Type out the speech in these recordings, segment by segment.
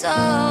so.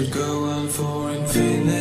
should go on for infinite